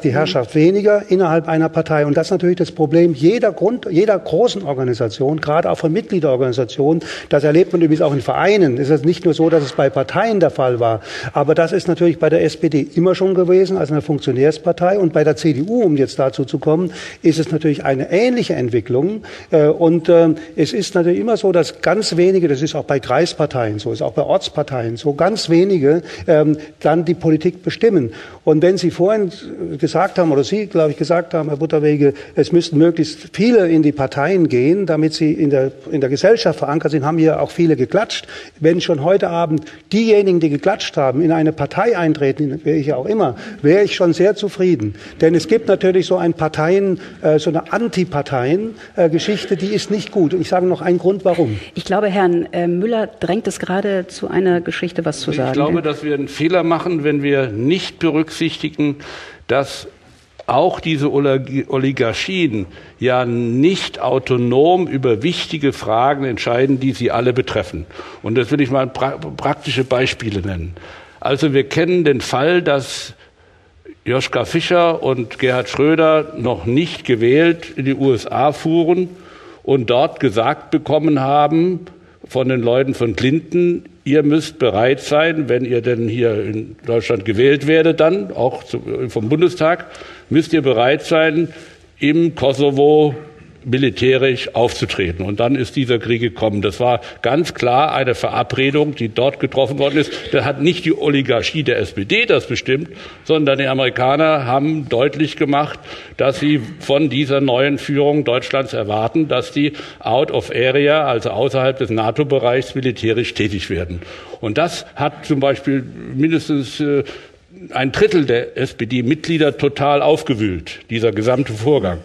die Herrschaft weniger innerhalb einer Partei. Und das ist natürlich das Problem jeder Grund, jeder großen Organisation, gerade auch von Mitgliederorganisationen. Das erlebt man übrigens auch in Vereinen. Es ist nicht nur so, dass es bei Parteien der Fall war. Aber das ist natürlich bei der SPD immer schon gewesen, als eine Funktionärspartei. Und bei der CDU, um jetzt dazu zu kommen, ist es natürlich eine ähnliche Entwicklung. Äh, und äh, es ist natürlich immer so, dass ganz wenige, das ist auch bei Kreisparteien so, ist auch bei Ortsparteien so, ganz wenige ähm, dann die Politik bestimmen. Und wenn Sie vorhin gesagt haben, oder Sie, glaube ich, gesagt haben, Herr Butterwege, es müssten möglichst viele in die Parteien gehen, damit sie in der, in der Gesellschaft verankert sind, haben hier auch viele geklatscht. Wenn schon heute Abend diejenigen, die geklatscht haben, in eine Partei eintreten, wäre ich ja auch immer, wäre ich schon sehr zufrieden. Denn es gibt natürlich so ein Parteien, äh, so eine Antiparteien-Geschichte, die ist nicht gut. Und ich sage noch einen Grund, warum. Ich glaube, Herrn äh, Müller drängt es gerade zu einer Geschichte, was zu sagen. Ich glaube, dass wir einen Fehler machen, wenn wir nicht berücksichtigen, dass auch diese Oligarchien ja nicht autonom über wichtige Fragen entscheiden, die sie alle betreffen. Und das will ich mal pra praktische Beispiele nennen. Also wir kennen den Fall, dass Joschka Fischer und Gerhard Schröder noch nicht gewählt in die USA fuhren und dort gesagt bekommen haben von den Leuten von Clinton, ihr müsst bereit sein, wenn ihr denn hier in Deutschland gewählt werdet, dann auch vom Bundestag, müsst ihr bereit sein, im Kosovo militärisch aufzutreten. Und dann ist dieser Krieg gekommen. Das war ganz klar eine Verabredung, die dort getroffen worden ist. Da hat nicht die Oligarchie der SPD das bestimmt, sondern die Amerikaner haben deutlich gemacht, dass sie von dieser neuen Führung Deutschlands erwarten, dass die out of area, also außerhalb des NATO-Bereichs, militärisch tätig werden. Und das hat zum Beispiel mindestens äh, ein Drittel der SPD-Mitglieder total aufgewühlt, dieser gesamte Vorgang.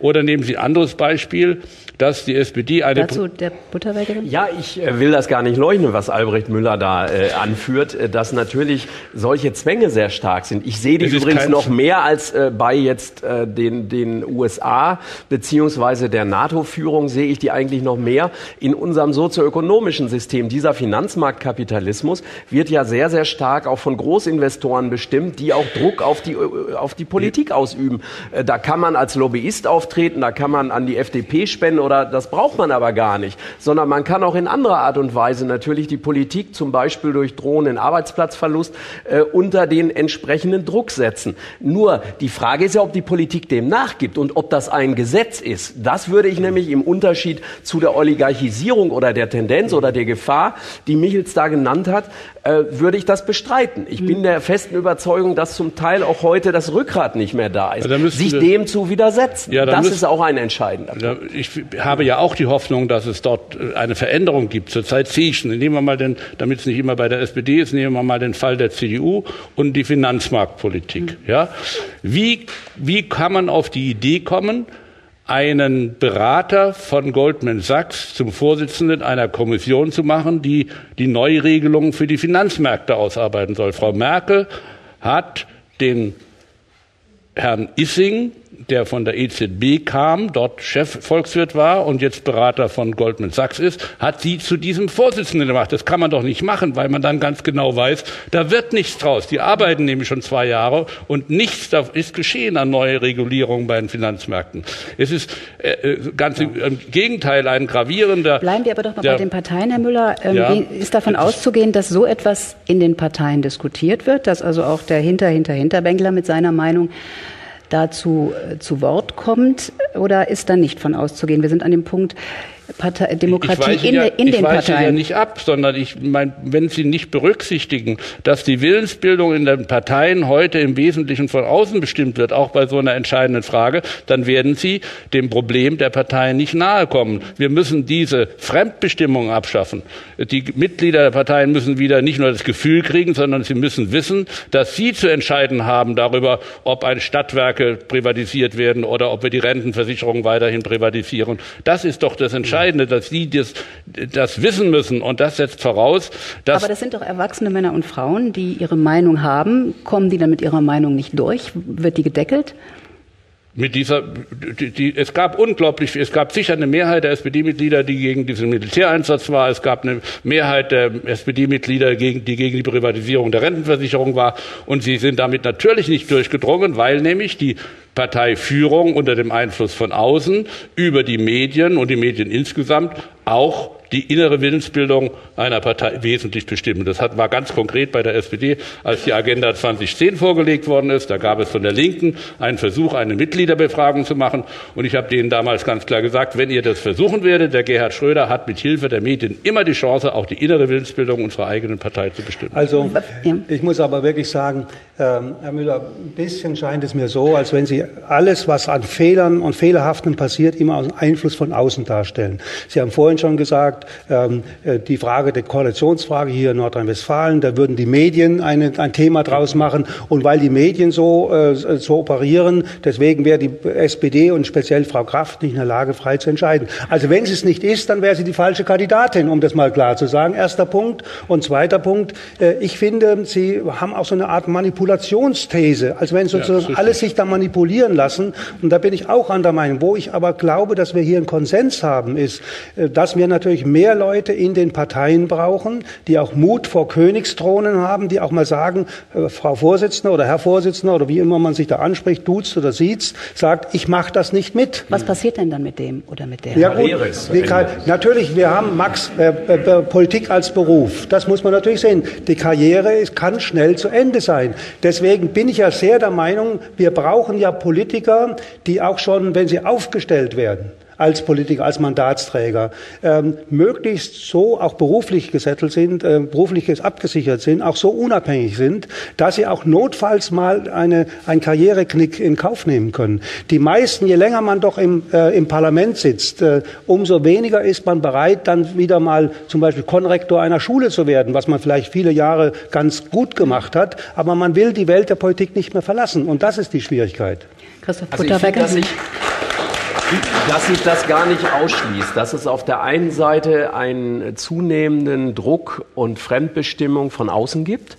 Oder nehmen Sie ein anderes Beispiel dass die SPD eine. Dazu der Butterwälgerin? Ja, ich äh, will das gar nicht leugnen, was Albrecht Müller da äh, anführt, äh, dass natürlich solche Zwänge sehr stark sind. Ich sehe die übrigens noch mehr als äh, bei jetzt äh, den, den USA beziehungsweise der NATO-Führung sehe ich die eigentlich noch mehr in unserem sozioökonomischen System. Dieser Finanzmarktkapitalismus wird ja sehr, sehr stark auch von Großinvestoren bestimmt, die auch Druck auf die, äh, auf die Politik ausüben. Da kann man als Lobbyist auftreten, da kann man an die FDP spenden oder das braucht man aber gar nicht, sondern man kann auch in anderer Art und Weise natürlich die Politik zum Beispiel durch drohenden Arbeitsplatzverlust äh, unter den entsprechenden Druck setzen. Nur die Frage ist ja, ob die Politik dem nachgibt und ob das ein Gesetz ist. Das würde ich nämlich im Unterschied zu der Oligarchisierung oder der Tendenz oder der Gefahr, die Michels da genannt hat, äh, würde ich das bestreiten. Ich bin der festen Überzeugung, dass zum Teil auch heute das Rückgrat nicht mehr da ist, sich dem zu widersetzen. Ja, das ist auch ein entscheidender Punkt. Ich habe ja auch die Hoffnung, dass es dort äh, eine Veränderung gibt. Zurzeit sehe ich Nehmen wir mal den, damit es nicht immer bei der SPD ist, nehmen wir mal den Fall der CDU und die Finanzmarktpolitik. Mhm. Ja? Wie, wie kann man auf die Idee kommen, einen Berater von Goldman Sachs zum Vorsitzenden einer Kommission zu machen, die die Neuregelungen für die Finanzmärkte ausarbeiten soll. Frau Merkel hat den Herrn Issing der von der EZB kam, dort Chefvolkswirt war und jetzt Berater von Goldman Sachs ist, hat sie zu diesem Vorsitzenden gemacht. Das kann man doch nicht machen, weil man dann ganz genau weiß, da wird nichts draus. Die arbeiten nämlich schon zwei Jahre und nichts ist geschehen an neue Regulierungen bei den Finanzmärkten. Es ist äh, äh ganz ja. im Gegenteil ein gravierender. Bleiben wir aber doch mal der, bei den Parteien, Herr Müller. Ähm, ja, ist davon auszugehen, dass so etwas in den Parteien diskutiert wird, dass also auch der Hinter, Hinter, Hinterbänkler mit seiner Meinung dazu äh, zu Wort kommt oder ist da nicht von auszugehen? Wir sind an dem Punkt, Partei, Demokratie in, ja, in den Parteien. Ich weise ja nicht ab, sondern ich meine, wenn Sie nicht berücksichtigen, dass die Willensbildung in den Parteien heute im Wesentlichen von außen bestimmt wird, auch bei so einer entscheidenden Frage, dann werden Sie dem Problem der Parteien nicht nahe kommen. Wir müssen diese Fremdbestimmung abschaffen. Die Mitglieder der Parteien müssen wieder nicht nur das Gefühl kriegen, sondern sie müssen wissen, dass sie zu entscheiden haben darüber, ob ein Stadtwerke privatisiert werden oder ob wir die Rentenversicherung weiterhin privatisieren. Das ist doch das Entscheidende. Entscheidende, dass sie das, das wissen müssen. Und das setzt voraus, dass. Aber das sind doch erwachsene Männer und Frauen, die ihre Meinung haben. Kommen die dann mit ihrer Meinung nicht durch? Wird die gedeckelt? mit dieser, die, die, es gab unglaublich, es gab sicher eine Mehrheit der SPD-Mitglieder, die gegen diesen Militäreinsatz war. Es gab eine Mehrheit der SPD-Mitglieder, die gegen die Privatisierung der Rentenversicherung war. Und sie sind damit natürlich nicht durchgedrungen, weil nämlich die Parteiführung unter dem Einfluss von außen über die Medien und die Medien insgesamt auch die innere Willensbildung einer Partei wesentlich bestimmen. Das hat, war ganz konkret bei der SPD, als die Agenda 2010 vorgelegt worden ist. Da gab es von der Linken einen Versuch, eine Mitgliederbefragung zu machen. Und ich habe denen damals ganz klar gesagt, wenn ihr das versuchen werdet, der Gerhard Schröder hat mit Hilfe der Medien immer die Chance, auch die innere Willensbildung unserer eigenen Partei zu bestimmen. Also ich muss aber wirklich sagen, ähm, Herr Müller, ein bisschen scheint es mir so, als wenn Sie alles, was an Fehlern und Fehlerhaften passiert, immer aus Einfluss von außen darstellen. Sie haben vorhin schon gesagt, ähm, äh, die Frage der Koalitionsfrage hier in Nordrhein-Westfalen, da würden die Medien eine, ein Thema draus machen. Und weil die Medien so, äh, so operieren, deswegen wäre die SPD und speziell Frau Kraft nicht in der Lage, frei zu entscheiden. Also wenn sie es nicht ist, dann wäre sie die falsche Kandidatin, um das mal klar zu sagen. Erster Punkt. Und zweiter Punkt, äh, ich finde, Sie haben auch so eine Art Manipulationsthese, als wenn sozusagen ja, alles sich da manipulieren lassen. Und da bin ich auch an der Meinung. Wo ich aber glaube, dass wir hier einen Konsens haben, ist, äh, dass wir natürlich mehr Leute in den Parteien brauchen, die auch Mut vor Königsthronen haben, die auch mal sagen, äh, Frau Vorsitzende oder Herr Vorsitzender oder wie immer man sich da anspricht, duzt oder sieht, sagt, ich mache das nicht mit. Was passiert denn dann mit dem oder mit der? Ja gut, kann, natürlich, wir haben Max äh, äh, Politik als Beruf. Das muss man natürlich sehen. Die Karriere ist, kann schnell zu Ende sein. Deswegen bin ich ja sehr der Meinung, wir brauchen ja Politiker, die auch schon, wenn sie aufgestellt werden, als Politiker, als Mandatsträger, ähm, möglichst so auch beruflich gesettelt sind, äh, beruflich abgesichert sind, auch so unabhängig sind, dass sie auch notfalls mal eine, einen Karriereknick in Kauf nehmen können. Die meisten, je länger man doch im, äh, im Parlament sitzt, äh, umso weniger ist man bereit, dann wieder mal zum Beispiel Konrektor einer Schule zu werden, was man vielleicht viele Jahre ganz gut gemacht hat, aber man will die Welt der Politik nicht mehr verlassen. Und das ist die Schwierigkeit. Christoph also ich find, dass ich dass sich das gar nicht ausschließt, dass es auf der einen Seite einen zunehmenden Druck und Fremdbestimmung von außen gibt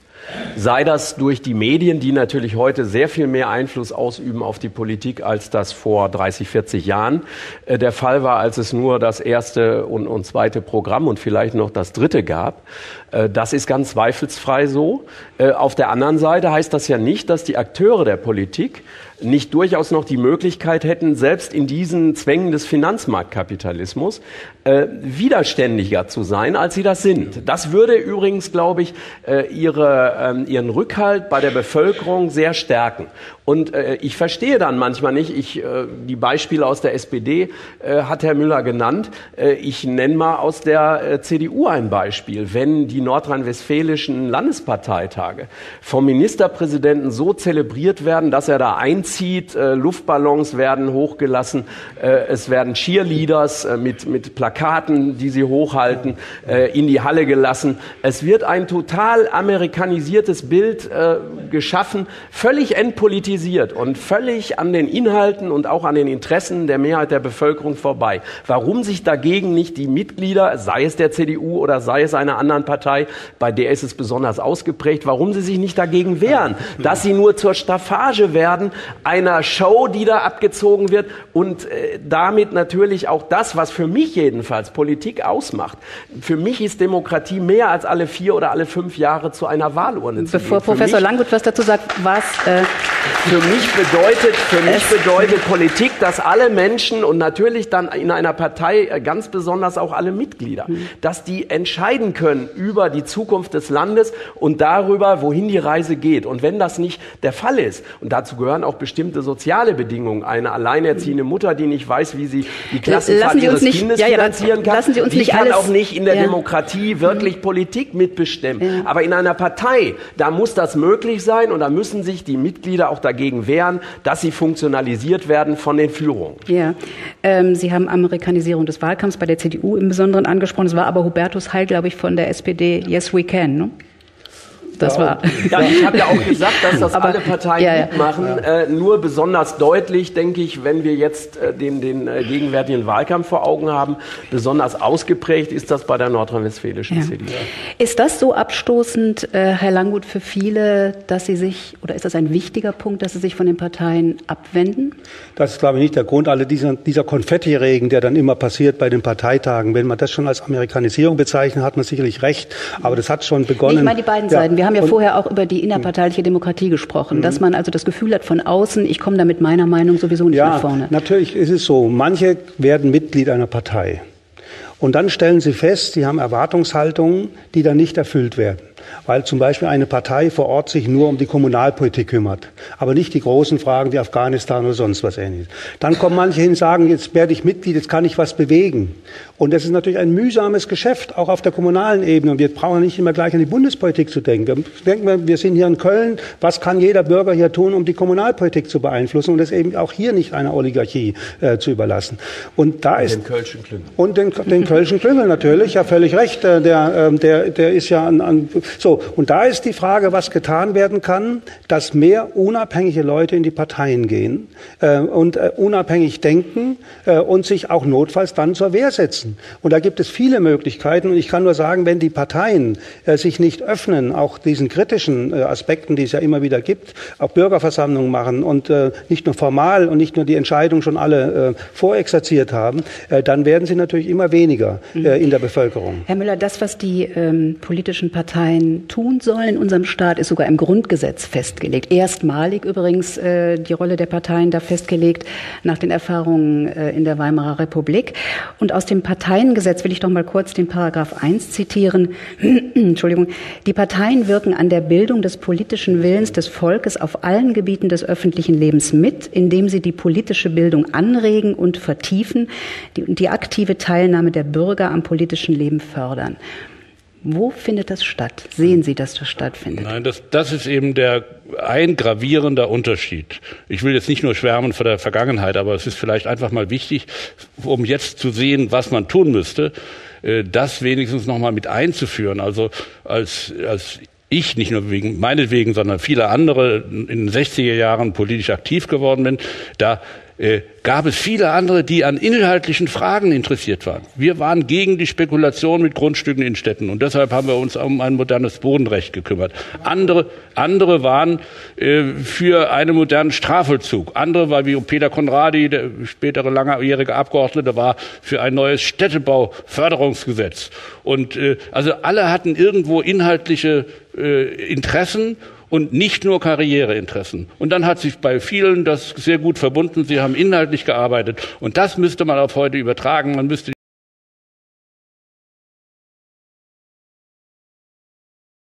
Sei das durch die Medien, die natürlich heute sehr viel mehr Einfluss ausüben auf die Politik, als das vor 30, 40 Jahren äh, der Fall war, als es nur das erste und, und zweite Programm und vielleicht noch das dritte gab. Äh, das ist ganz zweifelsfrei so. Äh, auf der anderen Seite heißt das ja nicht, dass die Akteure der Politik nicht durchaus noch die Möglichkeit hätten, selbst in diesen Zwängen des Finanzmarktkapitalismus äh, widerständiger zu sein, als sie das sind. Das würde übrigens, glaube ich, äh, ihre, äh, ihren Rückhalt bei der Bevölkerung sehr stärken. Und äh, ich verstehe dann manchmal nicht, ich, äh, die Beispiele aus der SPD äh, hat Herr Müller genannt. Äh, ich nenne mal aus der äh, CDU ein Beispiel. Wenn die nordrhein-westfälischen Landesparteitage vom Ministerpräsidenten so zelebriert werden, dass er da einzieht, äh, Luftballons werden hochgelassen, äh, es werden Cheerleaders äh, mit, mit Plakaten, die sie hochhalten, äh, in die Halle gelassen. Es wird ein total amerikanisiertes Bild äh, geschaffen, völlig entpolitisiert politisiert und völlig an den Inhalten und auch an den Interessen der Mehrheit der Bevölkerung vorbei. Warum sich dagegen nicht die Mitglieder, sei es der CDU oder sei es einer anderen Partei, bei der ist es besonders ausgeprägt, warum sie sich nicht dagegen wehren, dass sie nur zur Staffage werden einer Show, die da abgezogen wird und äh, damit natürlich auch das, was für mich jedenfalls Politik ausmacht. Für mich ist Demokratie mehr als alle vier oder alle fünf Jahre zu einer Wahlurne zu Bevor. Professor Langgut was dazu sagt, was äh, für mich bedeutet, für mich bedeutet Politik, dass alle Menschen und natürlich dann in einer Partei äh, ganz besonders auch alle Mitglieder, mhm. dass die entscheiden können über die Zukunft des Landes und darüber, wohin die Reise geht. Und wenn das nicht der Fall ist, und dazu gehören auch bestimmte soziale Bedingungen, eine alleinerziehende Mutter, die nicht weiß, wie sie die Klassenfahrt ihres nicht, Kindes ja, ja, finanzieren kann, lassen Sie uns die nicht kann alles, auch nicht in der ja. Demokratie wirklich mhm. Politik mitbestimmen. Aber in einer Partei, da muss das möglich sein und da müssen sich die Mitglieder auch dagegen wehren, dass sie funktionalisiert werden von den Führungen. Ja, ähm, Sie haben Amerikanisierung des Wahlkampfs bei der CDU im Besonderen angesprochen. Es war aber Hubertus Heil, glaube ich, von der SPD, Yes We Can. Ne? Das ja, war. Ja, ich habe ja auch gesagt, dass das Aber, alle Parteien ja, ja. mitmachen. Äh, nur besonders deutlich, denke ich, wenn wir jetzt äh, den, den äh, gegenwärtigen Wahlkampf vor Augen haben, besonders ausgeprägt ist das bei der nordrhein-westfälischen CDU. Ist das so abstoßend, äh, Herr Langgut, für viele, dass sie sich, oder ist das ein wichtiger Punkt, dass sie sich von den Parteien abwenden? Das ist, glaube ich, nicht der Grund. Alle dieser, dieser Konfettiregen, der dann immer passiert bei den Parteitagen, wenn man das schon als Amerikanisierung bezeichnet, hat man sicherlich recht. Aber das hat schon begonnen. Nee, ich meine die beiden ja. Seiten. Wir haben ja vorher auch über die innerparteiliche Demokratie gesprochen, mhm. dass man also das Gefühl hat von außen, ich komme da mit meiner Meinung sowieso nicht ja, nach vorne. Natürlich ist es so. Manche werden Mitglied einer Partei. Und dann stellen sie fest, sie haben Erwartungshaltungen, die dann nicht erfüllt werden weil zum Beispiel eine Partei vor Ort sich nur um die Kommunalpolitik kümmert, aber nicht die großen Fragen wie Afghanistan oder sonst was ähnliches. Dann kommen manche hin und sagen, jetzt werde ich Mitglied, jetzt kann ich was bewegen. Und das ist natürlich ein mühsames Geschäft, auch auf der kommunalen Ebene. Und wir brauchen nicht immer gleich an die Bundespolitik zu denken. Wir denken, wir sind hier in Köln, was kann jeder Bürger hier tun, um die Kommunalpolitik zu beeinflussen und das eben auch hier nicht einer Oligarchie äh, zu überlassen. Und da und ist den Kölschen Klüngel. Und den, den Kölschen Klüngel natürlich, ja völlig recht. Äh, der, ähm, der, der ist ja an, an so, und da ist die Frage, was getan werden kann, dass mehr unabhängige Leute in die Parteien gehen äh, und äh, unabhängig denken äh, und sich auch notfalls dann zur Wehr setzen. Und da gibt es viele Möglichkeiten. Und ich kann nur sagen, wenn die Parteien äh, sich nicht öffnen, auch diesen kritischen äh, Aspekten, die es ja immer wieder gibt, auch Bürgerversammlungen machen und nicht nur formal und nicht nur die Entscheidung schon alle vorexerziert haben, dann werden sie natürlich immer weniger mhm. in der Bevölkerung. Herr Müller, das, was die ähm, politischen Parteien tun sollen in unserem Staat, ist sogar im Grundgesetz festgelegt. Erstmalig übrigens äh, die Rolle der Parteien da festgelegt nach den Erfahrungen äh, in der Weimarer Republik. Und aus dem Parteiengesetz will ich doch mal kurz den Paragraph 1 zitieren. Entschuldigung. Die Parteien wirken an der Bildung des politischen Willens des Volkes auf allen Gebieten des öffentlichen Lebens mit, indem sie die politische Bildung anregen und vertiefen, die, die aktive Teilnahme der Bürger am politischen Leben fördern. Wo findet das statt? Sehen Sie, dass das stattfindet? Nein, das, das ist eben der ein gravierender Unterschied. Ich will jetzt nicht nur schwärmen vor der Vergangenheit, aber es ist vielleicht einfach mal wichtig, um jetzt zu sehen, was man tun müsste, äh, das wenigstens noch mal mit einzuführen. Also als, als ich nicht nur wegen meinetwegen, sondern viele andere in den 60er Jahren politisch aktiv geworden bin, da äh, gab es viele andere, die an inhaltlichen Fragen interessiert waren. Wir waren gegen die Spekulation mit Grundstücken in Städten und deshalb haben wir uns um ein modernes Bodenrecht gekümmert. Andere, andere waren äh, für einen modernen Strafvollzug. Andere war wie Peter Konradi, der spätere langjährige Abgeordnete, war für ein neues Städtebauförderungsgesetz. Und äh, also alle hatten irgendwo inhaltliche äh, Interessen und nicht nur Karriereinteressen. Und dann hat sich bei vielen das sehr gut verbunden. Sie haben inhaltlich gearbeitet. Und das müsste man auf heute übertragen. Man müsste